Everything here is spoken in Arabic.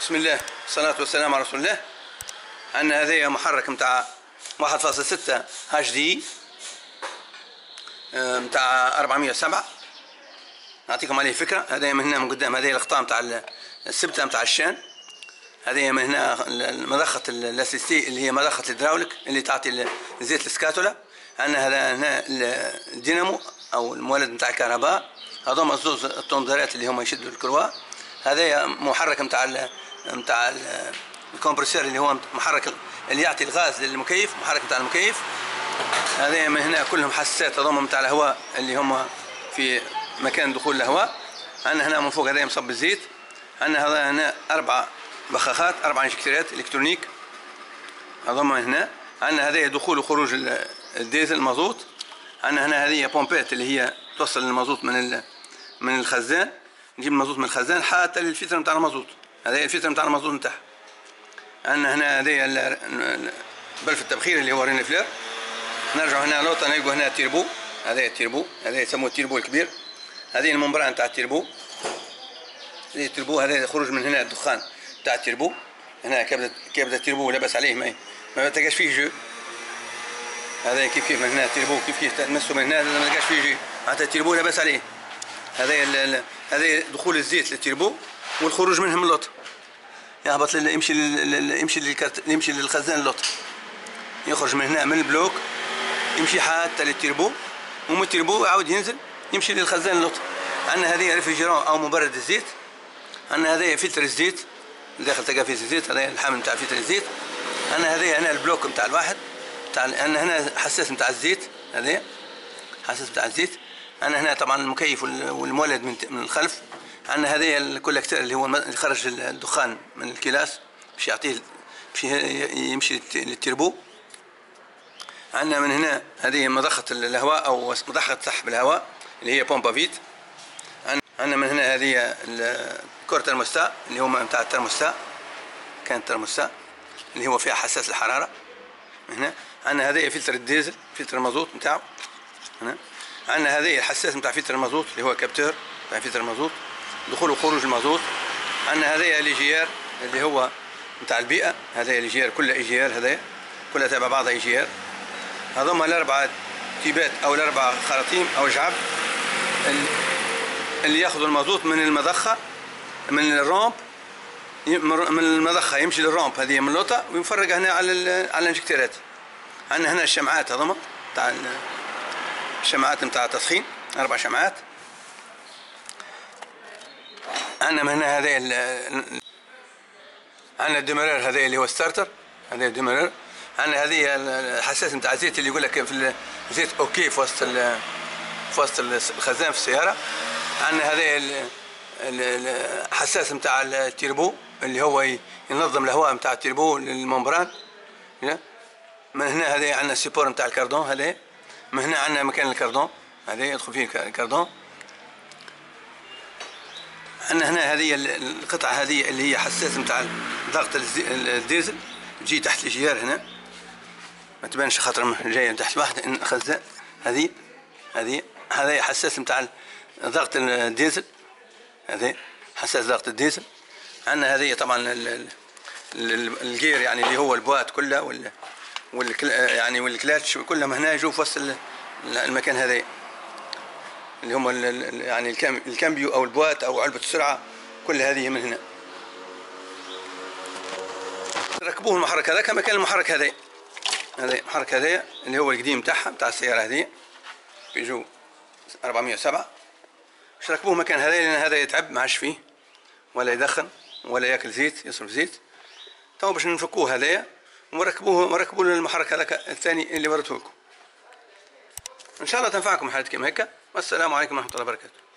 بسم الله والصلاة والسلام على رسول الله. عندنا هذايا محرك متاع 1.6 HDI متاع 407 نعطيكم عليه فكرة. هذايا من هنا من قدام هذايا الخطام متاع السبتة متاع ال chaîne. هذه من هنا مضخة ال assistée اللي هي مضخة ال hydraulique اللي تعطي زيت السكاتولا. عندنا هذا هنا الدينامو أو المولد نتاع الكهرباء. هذوما زوز ال tendeur ات اللي هما يشدوا ال courroie هذا محرك نتاع نتاع ال compresseur اللي هو محرك اللي يعطي الغاز للمكيف محرك نتاع المكيف. هذا من هنا كلهم حساسات هذوما نتاع الهواء اللي هما في مكان دخول الهواء. عندنا هنا من فوق هذا مصب الزيت. عندنا هذا هنا أربع بخاخات أربع injecteur ات électronique. هذوما هنا. عندنا هذه دخول وخروج الديزل المازوت. عندنا هنا هذه بومبات اللي هي توصل المازوت من من الخزان. نجيب المازوت من الخزان حتى للفلتر نتاع المازوت. هذا الفلتر نتاع المازوت نتاعها عندنا هنا هذه بلف التبخير اللي هو reniflard نرجع هنا لوطة نلقوا هنا تيربو. هذا التيربو هذا يسموه التيربو الكبير. هذه ال membrane تاع التيربو هذه التيربو هذا خروج من هنا الدخان تاع التيربو هنا كبده كبدة التيربو لبس عليه ما ما تلقاش فيه jeu هذا كيف كيف من هنا التيربو كيف كيف تمسه من هنا ما تلقاش فيه jeu معناتها التيربو لبس عليه. هذا هذا دخول الزيت للتيربو والخروج منه من اللوط يهبط يمشي يمشي لل carter يمشي للخزان اللوط يخرج من هنا من ال bloc يمشي حتى للتيربو. ومن التيربو يعاود ينزل يمشي للخزان اللوط عندنا هذه réfrigérant أو مبرد الزيت. عندنا هذا فلتر الزيت. داخل تلقى فيه الزيت هذا الحامل نتاع فلتر الزيت. عندنا هذا هنا ال bloc نتاع الواحد نتاع عندنا هنا حساس نتاع الزيت هذا حساس نتاع الزيت. عندنا هنا طبعا المكيف والمولد من الخلف. عندنا هذا ال collecteur اللي هو اللي خرج الدخان من ال culasse باش يعطيه باش يمشي للتربو. عندنا من هنا هذه مضخة الهواء أو مضخة سحب الهواء اللي هي pompe à vide. عندنا من هنا هذه كرة ترموستات اللي هو نتاع الترموستات كانت ترموستات اللي هو فيها حساس الحرارة. هنا. عندنا هذه فلتر الديزل فلتر المازوت نتاعو هنا. عندنا هذه الحساس نتاع فلتر المازوت اللي هو capteur نتاع فلتر المازوت دخول وخروج المازوت عندنا هذا ال EGR اللي هو نتاع البيئة هذا ال EGR كلها EGR هذا كلها تبع بعضها EGR هذوما الأربعة تيبات أو الاربع خراطيم أو جعب اللي ياخذوا المازوت من المضخة من الرومب من المضخة يمشي للرومب هذه من اللوطة ويفرق هنا على على الانجكتيرات. عندنا هنا الشمعات هذوما تاع الشمعات نتاع التسخين أربع شمعات عندنا من هنا هذا عندنا ال démarreur هذا اللي هو starter هذا ال démarreur عندنا هذه الحساس نتاع الزيت اللي يقول لك في الزيت okay في وسط في وسط الخزان في السيارة. عندنا هذا الحساس نتاع التيربو اللي هو ينظم الهواء نتاع التيربو لل membrane. من هنا هذا عندنا ال support نتاع ال cardan هذا من هنا عندنا مكان ال cardan. هذا يدخل فيه ال cardan. عندنا هنا هذه القطعة هذه اللي هي حساس نتاع ضغط الديزل. تجي تحت ال EGR هنا. ما تبانش خاطر جاية تحت واحدة خزان هذه هذه هذا حساس نتاع ضغط الديزل. هذا حساس ضغط الديزل. عندنا هذه طبعا ال gear يعني اللي هو ال boîte كلها وال والكل يعني والكلاتش كلها هنا يجوا في وسط المكان هذا. اللي هم يعني ال cambio أو ال boîte أو علبة السرعة كل هذه من هنا. ركبوه المحرك هذا كما كان المحرك هذا. هذا المحرك هذا اللي هو القديم تاعها بتاع السيارة هذه بيجو 407 باش ركبوه مكان هذا؟ لأن هذا يتعب ما عادش فيه. ولا يدخن ولا ياكل زيت يصرف زيت. تو باش نفكوه هذايا ونركبوه ونركبوا المحرك هذاك الثاني اللي وريته لكم. إن شاء الله تنفعكم حالتكم هكا والسلام عليكم ورحمة الله وبركاته.